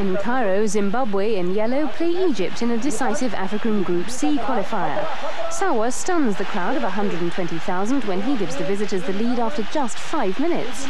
In Cairo, Zimbabwe in yellow play Egypt in a decisive African Group C qualifier. Sawa stuns the crowd of 120,000 when he gives the visitors the lead after just five minutes.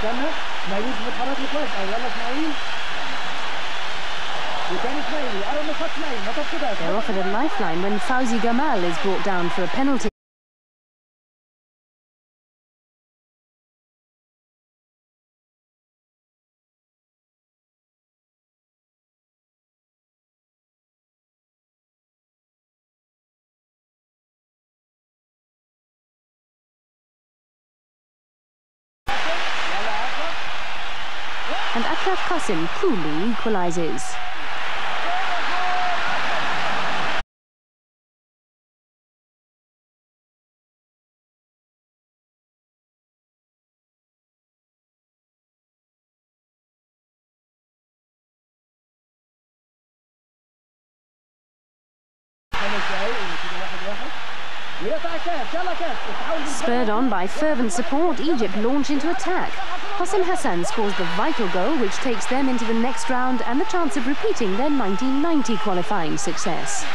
استنى اسماعيل بيتحرك لي كويس أوي يلا اسماعيل وتاني اسماعيل قرب من خط اسماعيل ما تفقدهاش They're offered a lifeline when Fauzi Gamal is brought down for a penalty. And Ashraf Qasim coolly equalises. Spurred on by fervent support, Egypt launch into attack. Qasim Hassan scores the vital goal which takes them into the next round and the chance of repeating their 1990 qualifying success.